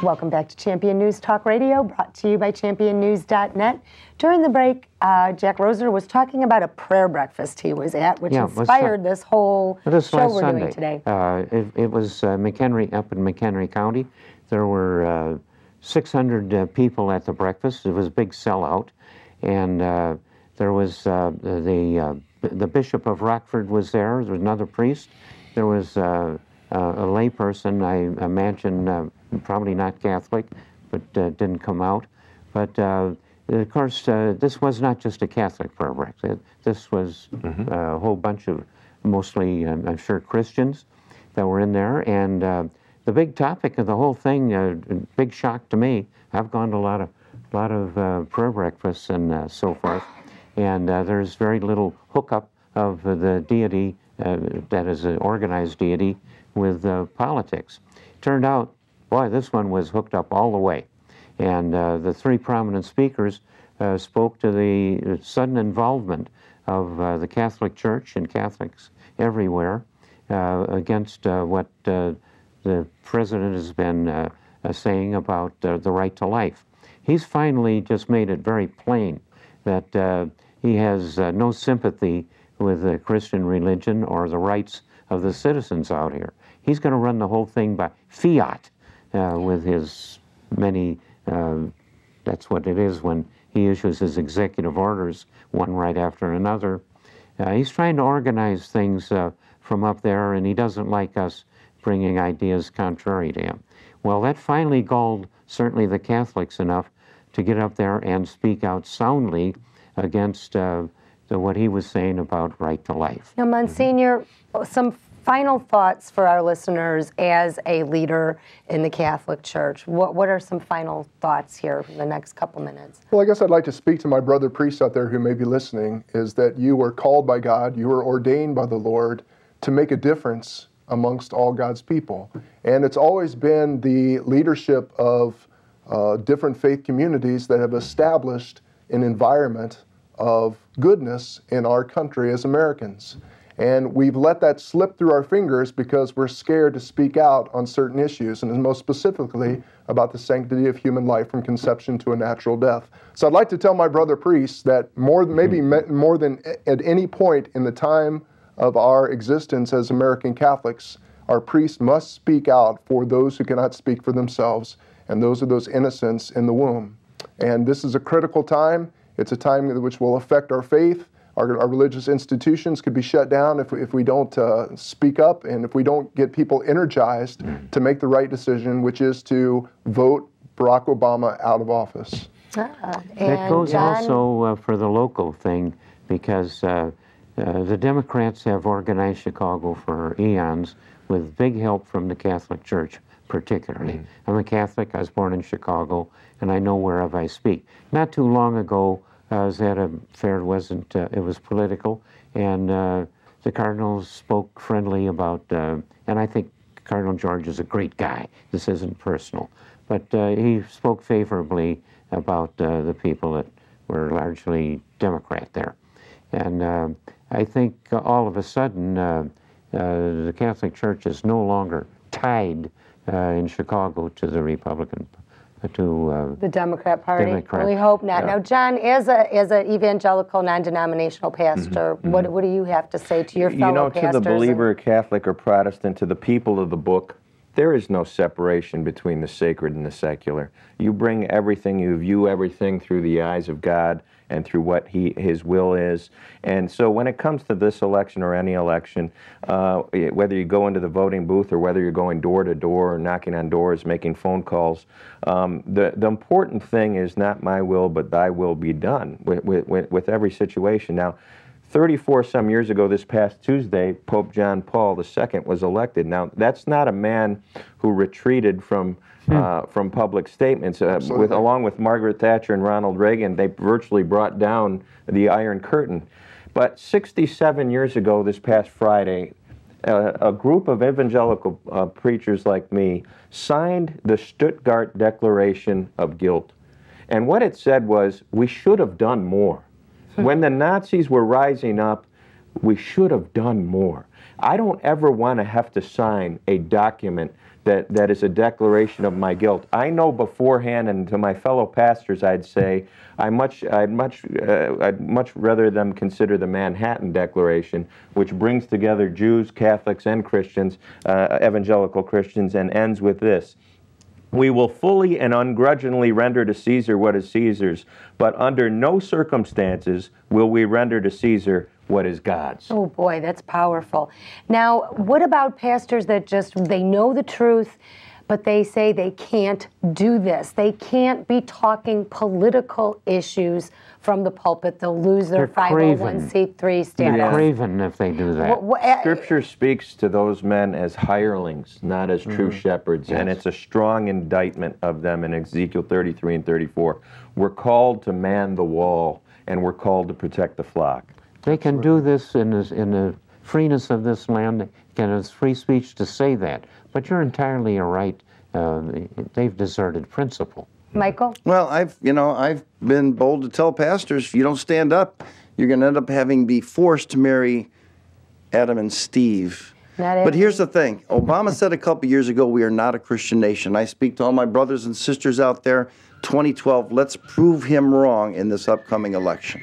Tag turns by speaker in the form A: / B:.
A: Welcome back to Champion News Talk Radio, brought to you by championnews.net. During the break, uh, Jack Roeser was talking about a prayer breakfast he was at, which
B: Yeah,
A: inspired this whole show we're
B: Sunday,
A: doing today.
B: Uh, it, it was uh, McHenry up in McHenry County. There were uh, 600 uh, people at the breakfast. It was a big sellout, and uh, there was uh, the uh, the Bishop of Rockford was there. There was another priest. There was uh, uh, a layperson. I imagine uh, probably not Catholic, but uh, didn't come out. But uh, of course, uh, this was not just a Catholic prayer breakfast. This was uh, a whole bunch of mostly, um, I'm sure, Christians that were in there. And uh, the big topic of the whole thing, uh, big shock to me. I've gone to a lot of, lot of uh, prayer breakfasts and uh, so forth, and uh, there's very little hookup of uh, the deity that is an organized deity with uh, politics. Turned out, boy, this one was hooked up all the way. And uh, the three prominent speakers uh, spoke to the sudden involvement of uh, the Catholic Church and Catholics everywhere uh, against uh, what uh, the president has been uh, uh, saying about uh, the right to life. He's finally just made it very plain that uh, he has uh, no sympathy with the Christian religion or the rights of the citizens out here. He's going to run the whole thing by fiat uh, with his many, uh, that's what it is when he issues his executive orders, one right after another. Uh, he's trying to organize things uh, from up there, and he doesn't like us bringing ideas contrary to him. Well, that finally galled certainly the Catholics enough to get up there and speak out soundly against the, what he was saying about right to life.
A: Now, Monsignor, some final thoughts for our listeners as a leader in the Catholic Church. What, what are some final thoughts here for the next couple minutes?
C: Well, I guess I'd like to speak to my brother priests out there who may be listening is that you were called by God, you were ordained by the Lord to make a difference amongst all God's people. And it's always been the leadership of uh, different faith communities that have established an environment of goodness in our country as Americans. And we've let that slip through our fingers because we're scared to speak out on certain issues, and most specifically about the sanctity of human life from conception to a natural death. So I'd like to tell my brother priests that more, maybe hmm. more than at any point in the time of our existence as American Catholics, our priests must speak out for those who cannot speak for themselves, and those are those innocents in the womb. And this is a critical time. It's a time which will affect our faith. Our, our religious institutions could be shut down if, we- if we don't uh, speak up and if we don't get people energized to make the right decision, which is to vote Barack Obama out of office.
A: Uh,
B: That goes
A: John,
B: also uh, for the local thing because uh, uh, the Democrats have organized Chicago for eons with big help from the Catholic Church, particularly. I'm a Catholic, I was born in Chicago, and I know whereof I speak. Not too long ago, I was at a fair, it wasn't, uh, it was political, and uh, the Cardinals spoke friendly about, uh, and I think Cardinal George is a great guy. This isn't personal. But uh, he spoke favorably about uh, the people that were largely Democrat there. And uh, I think uh, all of a sudden, uh, uh, the Catholic Church is no longer tied in Chicago to the Republican, to uh,
A: the Democrat Party.
B: Democrat,
A: We hope not.
B: yeah.
A: Now, John, as a as an evangelical, non-denominational pastor,
B: Mm-hmm.
A: what what do you have to say to your fellow
D: you
A: fellow
D: know,
A: pastors?
D: to the
A: and-
D: believer, Catholic or Protestant, to the people of the book, there is no separation between the sacred and the secular. You bring everything, you view everything through the eyes of God and through what he, His will is. And so, when it comes to this election or any election, uh, whether you go into the voting booth or whether you're going door to door or knocking on doors, making phone calls, um, the the important thing is not my will, but Thy will be done with with, with, with every situation. Now. 34 some years ago, this past Tuesday, Pope John Paul II was elected. Now, that's not a man who retreated from uh, from public statements. Uh, with along with Margaret Thatcher and Ronald Reagan, they virtually brought down the Iron Curtain. But 67 years ago, this past Friday, uh, a group of evangelical uh, preachers like me signed the Stuttgart Declaration of Guilt. And what it said was, we should have done more. when the Nazis were rising up, we should have done more. I don't ever want to have to sign a document that, that is a declaration of my guilt. I know beforehand, and to my fellow pastors, I'd say, I much, I'd much, uh, I'd much rather them consider the Manhattan Declaration, which brings together Jews, Catholics, and Christians, uh, evangelical Christians, and ends with this. We will fully and ungrudgingly render to Caesar what is Caesar's, but under no circumstances will we render to Caesar what is God's.
A: Oh boy, that's powerful. Now, what about pastors that just they know the truth, but they say they can't do this. They can't be talking political issues from the pulpit. They'll lose their
B: They're
A: 501c3 status.
D: Yeah.
B: Craven if they do that.
A: Wha- wha- eh,
D: Scripture speaks to those men as hirelings, not as true mm. shepherds, and it's a strong indictment of them in Ezekiel 33 and 34. We're called to man the wall, and we're called to protect the flock.
B: They can do this in, this, in the freeness of this land, and it's free speech to say that. But you're entirely right. Uh, they've deserted principle.
A: Michael?
E: Well, I've you know I've been bold to tell pastors if you don't stand up, you're going to end up having be forced to marry Adam and Steve.
A: Not
E: But here's the thing: Obama said a couple years ago, "We are not a Christian nation." I speak to all my brothers and sisters out there. 2012. Let's prove him wrong in this upcoming election.